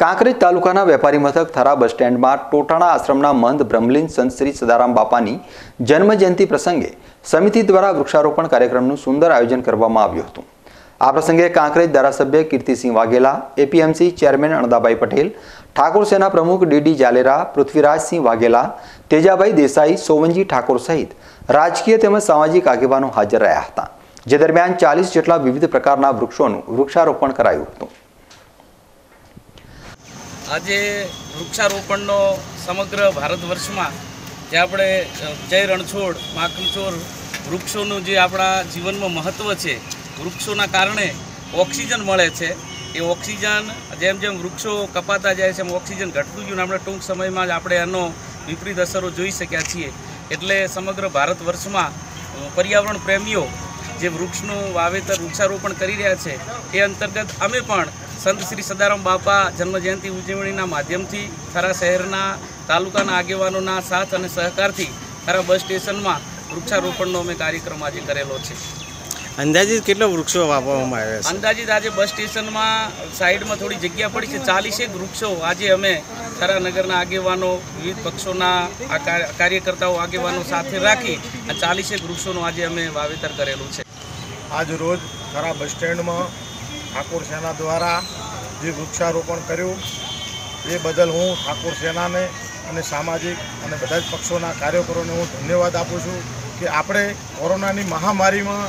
કાંકરેજ તાલુકાના વેપારી મથક થરા બસ સ્ટેન્ડમાં ટોટાણા આશ્રમના મંદ બ્રહ્મલીન સંત શ્રી સદારામ બાપાની જન્મજયંતિ પ્રસંગે સમિતિ દ્વારા વૃક્ષારોપણ કાર્યક્રમનું સુંદર આયોજન કરવામાં આવ્યું હતું. આ પ્રસંગે કાંકરેજ ધારાસભ્ય કીર્તિસિંહ વાઘેલા એપીએમસી ચેરમેન અણદાભાઈ પટેલ, ઠાકોર સેના પ્રમુખ ડીડી જાલેરા, પૃથ્વીરાજસિંહ વાઘેલા, તેજાભાઈ દેસાઈ, સોવનજી ઠાકોર સહિત રાજકીય તેમજ સામાજિક આગેવાનો હાજર રહ્યા હતા. જે દરમિયાન ચાલીસ જેટલા વિવિધ પ્રકારના વૃક્ષોનું વૃક્ષારોપણ કરાયું હતું. આજે વૃક્ષારોપણનો સમગ્ર ભારત વર્ષમાં જે આપણે જય રણછોડ માખણચોર વૃક્ષોનું જે આપણા જીવનમાં મહત્ત્વ છે, વૃક્ષોના કારણે ઓક્સિજન મળે છે. એ ઓક્સિજન જેમ જેમ વૃક્ષો કપાતા જાય છે, એમ ઓક્સિજન ઘટતું ગયું આપણે ટૂંક સમયમાં જ આપણે એનો વિપરીત અસરો જોઈ શક્યા છીએ. એટલે સમગ્ર ભારત વર્ષમાં પર્યાવરણ પ્રેમીઓ જે વૃક્ષનું વાવેતર, વૃક્ષારોપણ કરી રહ્યા છે, એ અંતર્ગત અમે પણ સંત શ્રી સદારામ બાપા જન્મજયંતિ ઉજવણીના માધ્યમથી થરા શહેરના તાલુકાના આગેવાનોના સાથ અને સહકારથી ખરા બસ સ્ટેશનમાં વૃક્ષારોપણનો અમે કાર્યક્રમ આજે કરેલો છે. અંદાજિત કેટલો વૃક્ષો વાવવામાં આવ્યા છે? અંદાજિત આજે બસ સ્ટેશનમાં સાઈડમાં થોડી જગ્યા પડી છે ચાલીસેક વૃક્ષો. આજે અમે ખરા નગરના આગેવાનો વિવિધ પક્ષોના કાર્યકર્તાઓ આગેવાનો સાથે રાખી આ ચાલીસેક વૃક્ષોનું આજે અમે વાવેતર કરેલું છે. આજ રોજ ખરા બસ સ્ટેન્ડમાં ઠાકોર સેના દ્વારા જે વૃક્ષારોપણ કર્યું, એ બદલ હું ઠાકોર સેનાને અને સામાજિક અને બધા જ પક્ષોના કાર્યકરોને હું ધન્યવાદ આપું છું કે આપણે કોરોનાની મહામારીમાં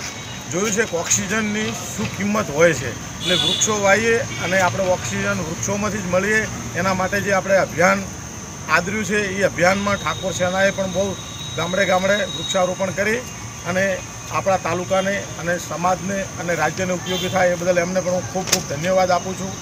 જોયું છે કે ઓક્સિજનની શું કિંમત હોય છે. એટલે વૃક્ષો વાવીએ અને આપણે ઓક્સિજન વૃક્ષોમાંથી જ મળીએ, એના માટે જે આપણે અભિયાન આદર્યું છે, એ અભિયાનમાં ઠાકોર સેનાએ પણ બહુ ગામડે ગામડે વૃક્ષારોપણ કરી અને આપણા તાલુકાને અને સમાજને અને રાજ્યને ઉપયોગી થાય એ બદલ એમને પણ હું ખૂબ ખૂબ ધન્યવાદ આપું છું.